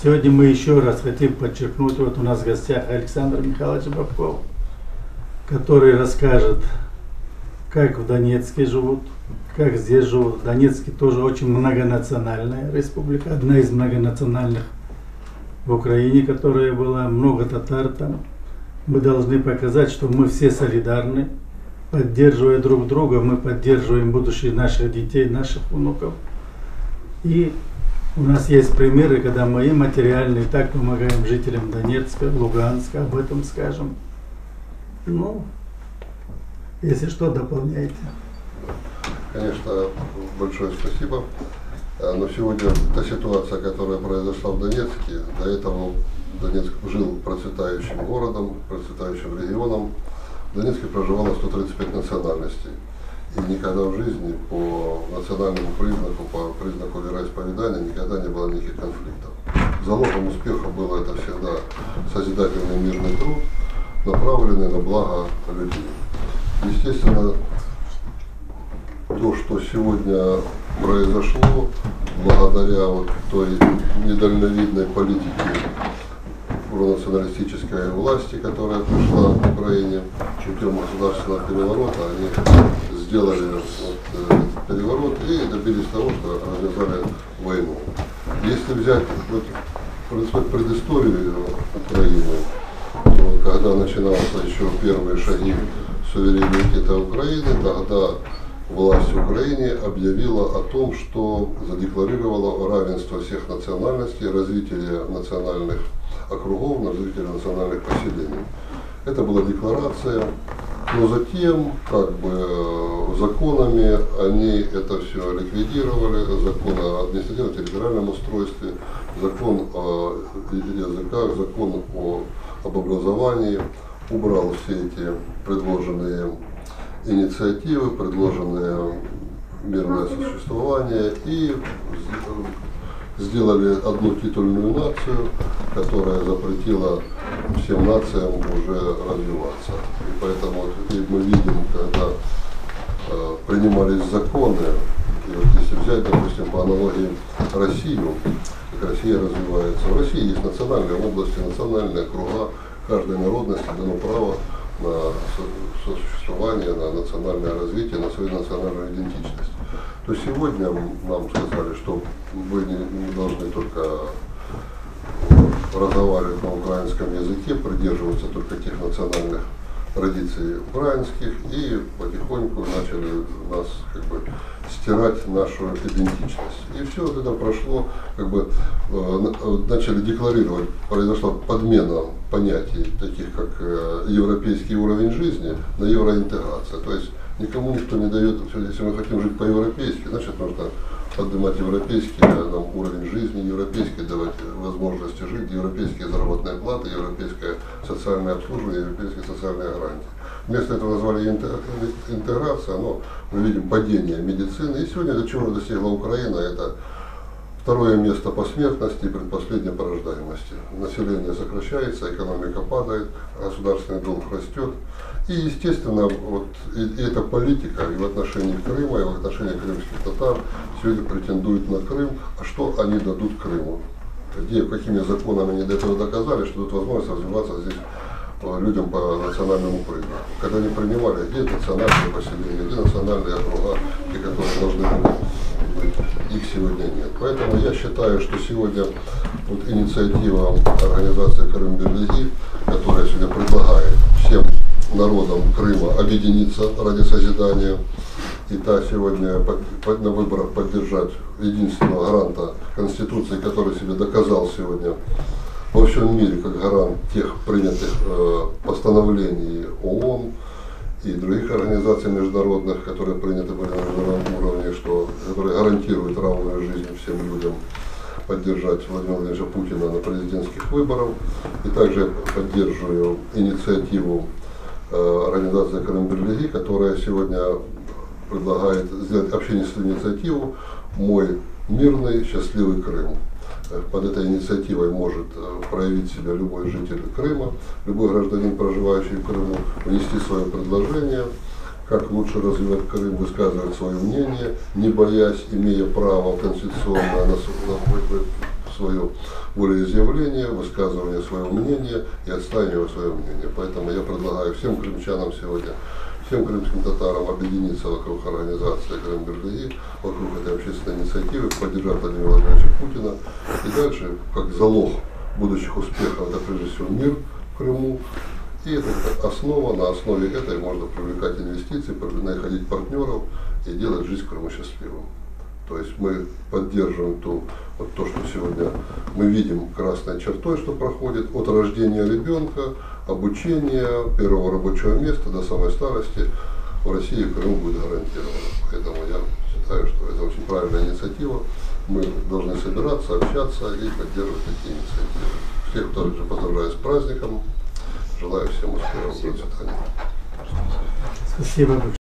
Сегодня мы еще раз хотим подчеркнуть, вот у нас в гостях Александр Михайлович Бабков, который расскажет, как в Донецке живут, как здесь живут. Донецк тоже очень многонациональная республика, одна из многонациональных в Украине, которая была, много татар там. Мы должны показать, что мы все солидарны, поддерживая друг друга, мы поддерживаем будущее наших детей, наших внуков. И у нас есть примеры, когда мы материально, и так помогаем жителям Донецка, Луганска, об этом скажем. Ну, если что, дополняйте. Конечно, большое спасибо. А, Но сегодня та ситуация, которая произошла в Донецке, до этого Донецк жил процветающим городом, процветающим регионом. В Донецке проживало 135 национальностей. И никогда в жизни по национальному признаку, по признаку вероисповедания никогда не было никаких конфликтов. Залогом успеха было это всегда созидательный мирный труд, направленный на благо людей. Естественно, то, что сегодня произошло, благодаря вот той недальновидной политике националистической власти, которая пришла в Украине путем государственного переворота, они сделали вот, э, переворот и добились того, что развязали войну. Если взять вот, пред- предысторию Украины, то когда начинался еще первые шаги суверенитета Украины, тогда власть в Украине объявила о том, что задекларировала равенство всех национальностей, развитие национальных округов, развитие национальных поселений. Это была декларация, но затем, как бы э, законами, они это все ликвидировали, закон о административно-территориальном устройстве, закон о языках, закон о, об образовании, убрал все эти предложенные инициативы, предложенные мирное существование и сделали одну титульную нацию, которая запретила всем нациям уже развиваться. И поэтому теперь мы видим, когда э, принимались законы, и вот если взять, допустим, по аналогии Россию, как Россия развивается. В России есть национальные области, национальные округа, каждой народности дано право на со- сосуществование, на национальное развитие, на свою национальную идентичность. То сегодня нам сказали, что вы не должны только разговаривать на украинском языке, придерживаться только тех национальных традиций украинских и потихоньку начали нас как бы стирать нашу идентичность. И все вот это прошло, как бы э, на- начали декларировать, произошла подмена понятий, таких как э, европейский уровень жизни на евроинтеграция. То есть никому никто не дает, если мы хотим жить по-европейски, значит нужно поднимать европейский нам уровень жизни, европейские давать возможности жить, европейские заработные платы, европейское социальное обслуживание, европейские социальные гарантии. Вместо этого назвали интег- интеграция, но мы видим падение медицины. И сегодня до чего достигла Украина, это второе место по смертности и предпоследнее по рождаемости. Население сокращается, экономика падает, государственный долг растет. И, естественно, вот и, и эта политика и в отношении Крыма, и в отношении крымских татар сегодня претендует на Крым. А что они дадут Крыму? Где, какими законами они до этого доказали, что дают возможность развиваться здесь э, людям по национальному признаку. Когда они принимали, где национальные поселения, где национальные округа, те, которые должны быть, их сегодня нет. Поэтому я считаю, что сегодня вот инициатива организации Крым-Берлиги, которая сегодня предлагает всем народам Крыма объединиться ради созидания, и та сегодня на выборах поддержать единственного гаранта Конституции, который себе доказал сегодня во всем мире как гарант тех принятых э, постановлений ООН и других организаций международных, которые приняты были на международном уровне, что, которые гарантируют равную жизнь всем людям, поддержать Владимира Владимировича Путина на президентских выборах. И также поддерживаю инициативу э, организации Крым-Берлиги, которая сегодня предлагает сделать общественную инициативу «Мой мирный, счастливый Крым». Под этой инициативой может э, проявить себя любой житель Крыма, любой гражданин, проживающий в Крыму, внести свое предложение, как лучше развивать Крым, высказывать свое мнение, не боясь, имея право конституционное на, на свое волеизъявление, высказывание своего мнения и отстаивание своего мнения. Поэтому я предлагаю всем крымчанам сегодня, всем крымским татарам объединиться вокруг организации Крым Бердыи, вокруг этой общественной инициативы, поддержать Владимира Владимировича Путина. И дальше, как залог будущих успехов, это прежде всего мир в Крыму, и это основа, на основе этой можно привлекать инвестиции, находить партнеров и делать жизнь Крыму счастливым. То есть мы поддерживаем ту, вот то, что сегодня мы видим красной чертой, что проходит от рождения ребенка, обучения, первого рабочего места до самой старости в России и в Крыму будет гарантировано. Поэтому я считаю, что это очень правильная инициатива. Мы должны собираться, общаться и поддерживать такие инициативы. Всех также поздравляю с праздником. Желаю всем успехов. До свидания. Спасибо.